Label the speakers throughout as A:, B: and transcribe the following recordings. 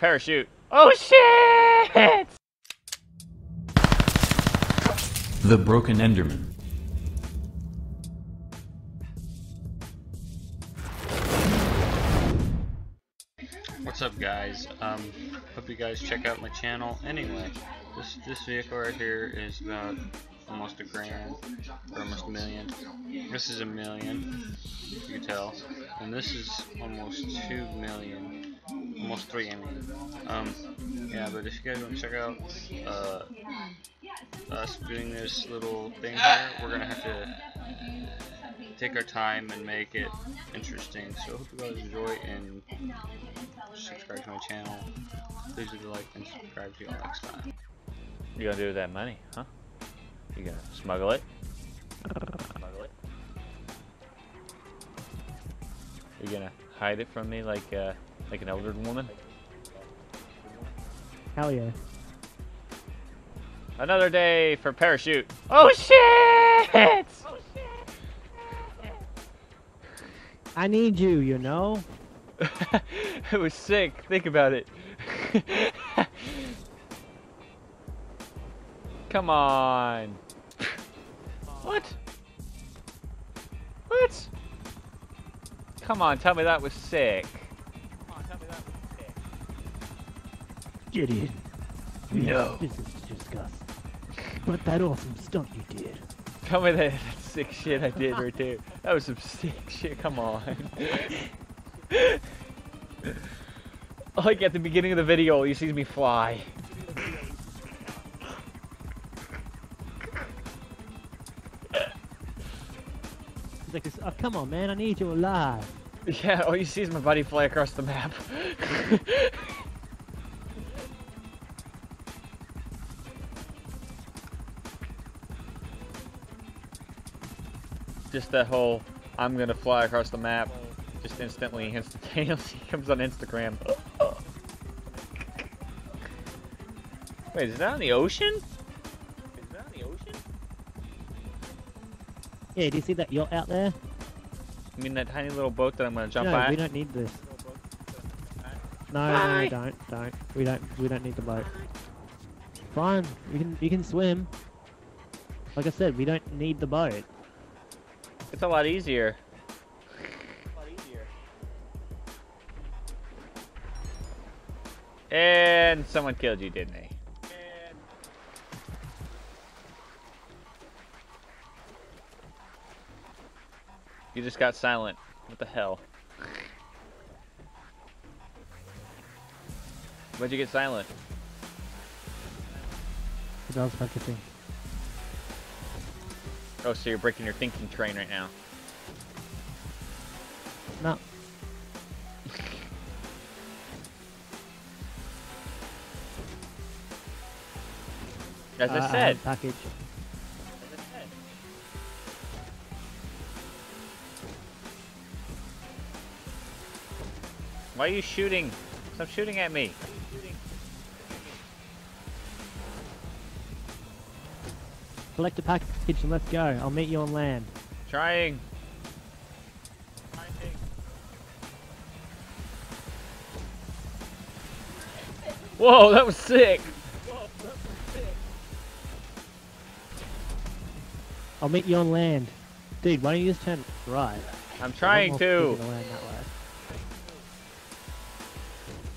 A: Parachute. Oh shit!
B: The Broken Enderman.
C: What's up guys? Um, hope you guys check out my channel. Anyway, this this vehicle right here is about almost a grand, or almost a million. This is a million, you can tell, and this is almost two million, almost three I mean. Um, yeah, but if you guys want to check out uh, us doing this little thing here, we're gonna have to take our time and make it interesting. So hope you guys enjoy and subscribe to my channel. Please do like and subscribe. See you all next time.
A: You gonna do with that money, huh? You gonna smuggle it? Smuggle it? You gonna hide it from me like uh, like an elderly woman?
D: Hell yeah.
A: Another day for parachute. Oh shit!
D: I need you, you know?
A: it was sick. Think about it. Come on. What? What? Come on, tell me that was sick. Come on, tell me that was sick.
D: Get in.
A: No.
D: This is disgusting. But that awesome stunt you did.
A: Tell me that, that sick shit I did right there. That was some sick shit. Come on. like at the beginning of the video, you see me fly.
D: Like, oh, come on, man, I need you alive.
A: Yeah, all you see is my buddy fly across the map. Just that whole I'm gonna fly across the map, just instantly, instantaneously comes on Instagram. Wait, is that on the ocean?
D: Yeah, do you see that yacht out there?
A: I mean that tiny little boat that I'm gonna jump
D: no,
A: at?
D: we don't need this. No, no,
A: Bye.
D: no, don't, don't. We don't, we don't need the boat. Fine, you can, you can swim. Like I said, we don't need the boat.
A: It's a lot easier. And someone killed you, didn't they? You just got silent. What the hell? Why'd you get silent?
D: It does focusing.
A: Oh, so you're breaking your thinking train right now.
D: No,
A: As
D: uh,
A: I said.
D: package.
A: Why are you shooting? Stop shooting at me.
D: Collect a package and let's go. I'll meet you on land.
A: Trying. Whoa, that was sick.
D: I'll meet you on land. Dude, why don't you just turn right?
A: I'm trying to.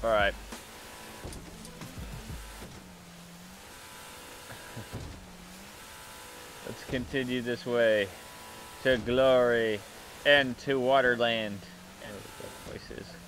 A: Alright. Let's continue this way to glory and to Waterland. Is.